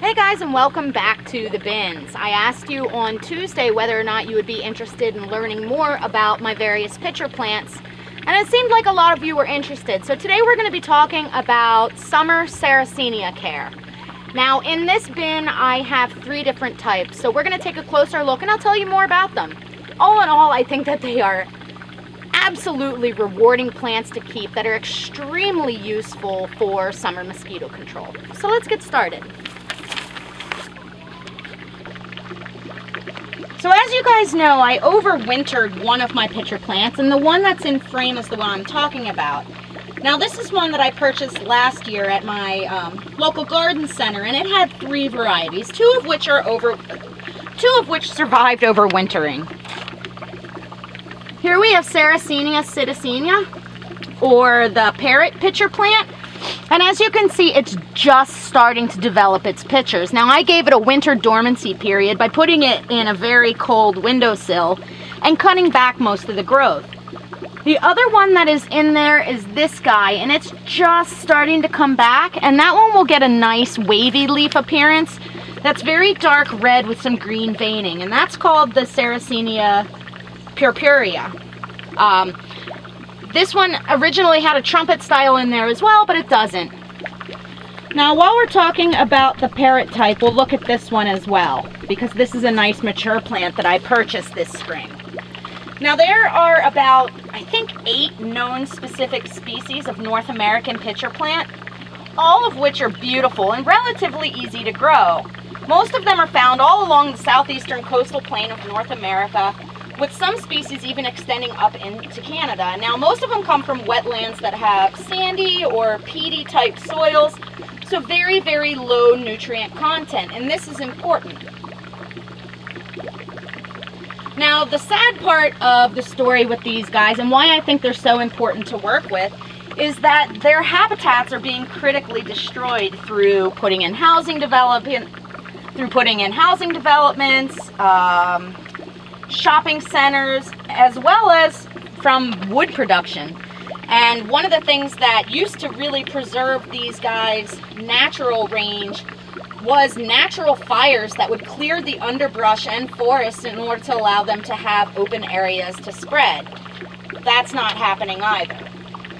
Hey guys and welcome back to the bins. I asked you on Tuesday whether or not you would be interested in learning more about my various pitcher plants and it seemed like a lot of you were interested. So today we're going to be talking about summer Sarracenia care. Now in this bin I have three different types so we're going to take a closer look and I'll tell you more about them. All in all I think that they are absolutely rewarding plants to keep that are extremely useful for summer mosquito control. So let's get started. So as you guys know, I overwintered one of my pitcher plants, and the one that's in frame is the one I'm talking about. Now this is one that I purchased last year at my um, local garden center, and it had three varieties, two of which are over, two of which survived overwintering. Here we have Sarracenia psittacina, or the parrot pitcher plant. And as you can see, it's just starting to develop its pitchers. Now I gave it a winter dormancy period by putting it in a very cold windowsill and cutting back most of the growth. The other one that is in there is this guy, and it's just starting to come back, and that one will get a nice wavy leaf appearance that's very dark red with some green veining, and that's called the Sarracenia purpurea. Um, this one originally had a trumpet style in there as well, but it doesn't. Now, while we're talking about the parrot type, we'll look at this one as well, because this is a nice mature plant that I purchased this spring. Now, there are about, I think, eight known specific species of North American pitcher plant, all of which are beautiful and relatively easy to grow. Most of them are found all along the southeastern coastal plain of North America, with some species even extending up into Canada. Now, most of them come from wetlands that have sandy or peaty type soils, so very, very low nutrient content, and this is important. Now, the sad part of the story with these guys, and why I think they're so important to work with, is that their habitats are being critically destroyed through putting in housing development, through putting in housing developments, um, shopping centers, as well as from wood production. And one of the things that used to really preserve these guys' natural range was natural fires that would clear the underbrush and forest in order to allow them to have open areas to spread. That's not happening either.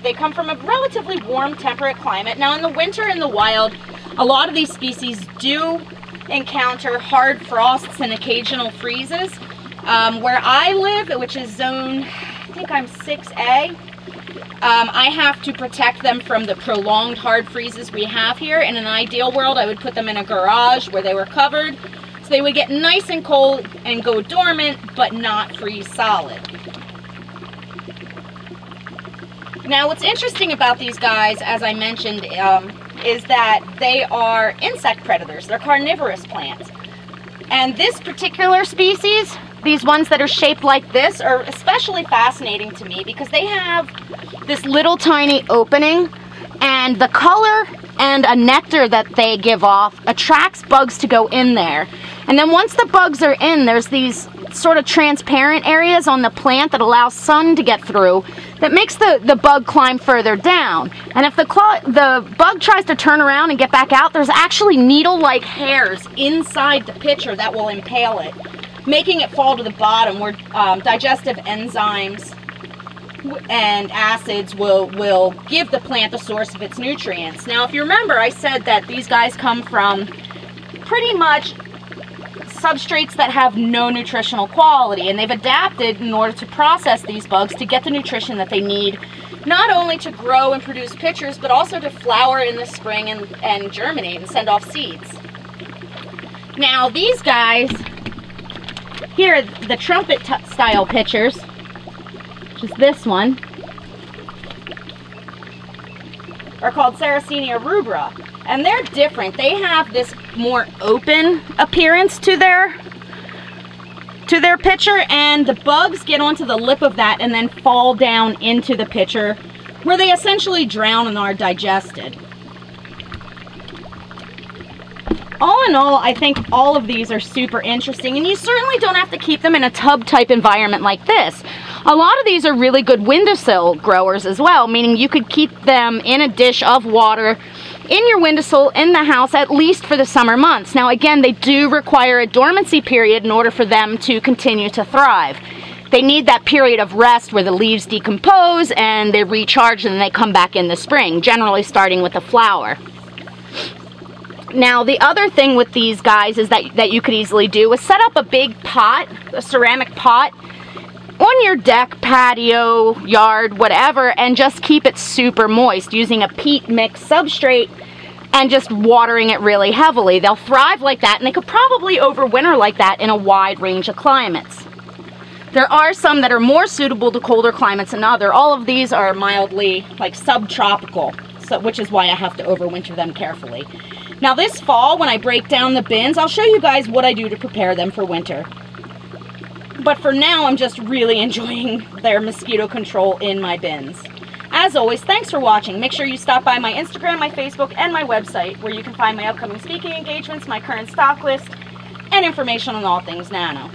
They come from a relatively warm temperate climate. Now in the winter in the wild, a lot of these species do encounter hard frosts and occasional freezes, um, where I live, which is zone, I think I'm 6A, um, I have to protect them from the prolonged hard freezes we have here. In an ideal world, I would put them in a garage where they were covered, so they would get nice and cold and go dormant, but not freeze solid. Now, what's interesting about these guys, as I mentioned, um, is that they are insect predators. They're carnivorous plants. And this particular species these ones that are shaped like this are especially fascinating to me because they have this little tiny opening and the color and a nectar that they give off attracts bugs to go in there. And then once the bugs are in, there's these sort of transparent areas on the plant that allow sun to get through that makes the, the bug climb further down. And if the, the bug tries to turn around and get back out, there's actually needle-like hairs inside the pitcher that will impale it making it fall to the bottom where um, digestive enzymes and acids will, will give the plant the source of its nutrients. Now, if you remember, I said that these guys come from pretty much substrates that have no nutritional quality, and they've adapted in order to process these bugs to get the nutrition that they need, not only to grow and produce pitchers, but also to flower in the spring and, and germinate and send off seeds. Now, these guys here, are the trumpet style pitchers, is this one, are called Sarracenia rubra. And they're different. They have this more open appearance to their to their pitcher and the bugs get onto the lip of that and then fall down into the pitcher where they essentially drown and are digested. All in all, I think all of these are super interesting and you certainly don't have to keep them in a tub type environment like this. A lot of these are really good windowsill growers as well, meaning you could keep them in a dish of water in your windowsill in the house at least for the summer months. Now again, they do require a dormancy period in order for them to continue to thrive. They need that period of rest where the leaves decompose and they recharge and then they come back in the spring, generally starting with the flower. Now, the other thing with these guys is that, that you could easily do is set up a big pot, a ceramic pot, on your deck, patio, yard, whatever, and just keep it super moist using a peat mix substrate and just watering it really heavily. They'll thrive like that and they could probably overwinter like that in a wide range of climates. There are some that are more suitable to colder climates than other. All of these are mildly like subtropical, which is why I have to overwinter them carefully. Now this fall, when I break down the bins, I'll show you guys what I do to prepare them for winter. But for now, I'm just really enjoying their mosquito control in my bins. As always, thanks for watching. Make sure you stop by my Instagram, my Facebook, and my website, where you can find my upcoming speaking engagements, my current stock list, and information on all things nano.